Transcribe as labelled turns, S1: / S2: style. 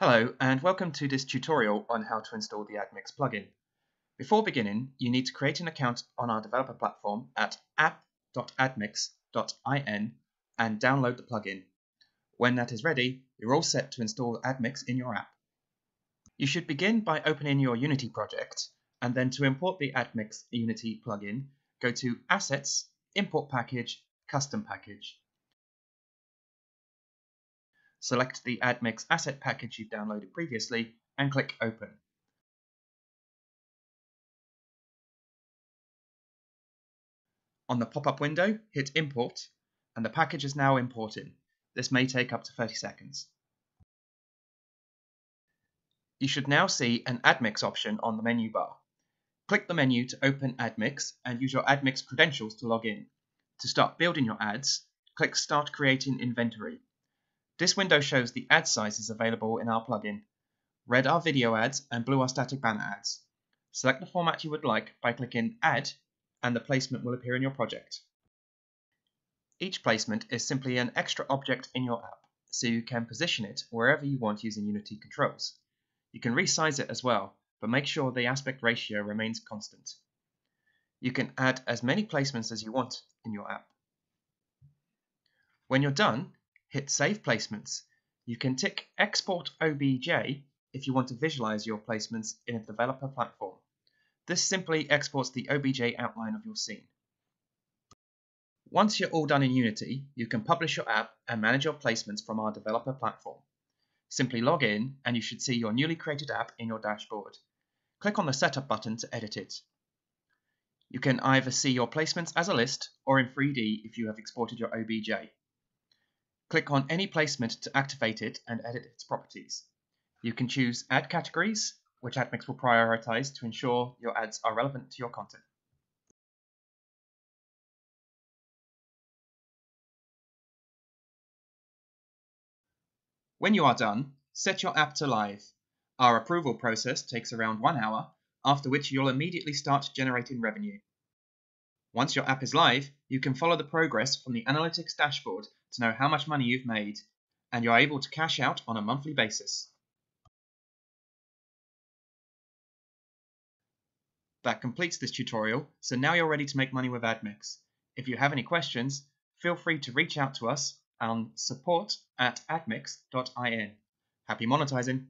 S1: Hello and welcome to this tutorial on how to install the Admix plugin. Before beginning, you need to create an account on our developer platform at app.admix.in and download the plugin. When that is ready, you're all set to install Admix in your app. You should begin by opening your Unity project and then to import the Admix Unity plugin, go to Assets, Import Package, Custom Package. Select the Admix asset package you've downloaded previously and click Open. On the pop-up window, hit Import, and the package is now imported. This may take up to 30 seconds. You should now see an Admix option on the menu bar. Click the menu to open Admix and use your Admix credentials to log in. To start building your ads, click Start Creating Inventory. This window shows the ad sizes available in our plugin. Red are video ads and blue are static banner ads. Select the format you would like by clicking Add and the placement will appear in your project. Each placement is simply an extra object in your app, so you can position it wherever you want using Unity controls. You can resize it as well, but make sure the aspect ratio remains constant. You can add as many placements as you want in your app. When you're done, hit Save Placements. You can tick Export OBJ if you want to visualize your placements in a developer platform. This simply exports the OBJ outline of your scene. Once you're all done in Unity, you can publish your app and manage your placements from our developer platform. Simply log in and you should see your newly created app in your dashboard. Click on the Setup button to edit it. You can either see your placements as a list or in 3D if you have exported your OBJ. Click on any placement to activate it and edit its properties. You can choose Ad Categories, which Admix will prioritize to ensure your ads are relevant to your content. When you are done, set your app to live. Our approval process takes around one hour, after which you'll immediately start generating revenue. Once your app is live, you can follow the progress from the Analytics dashboard to know how much money you've made, and you're able to cash out on a monthly basis. That completes this tutorial, so now you're ready to make money with Admix. If you have any questions, feel free to reach out to us on support at admix.in. Happy monetizing!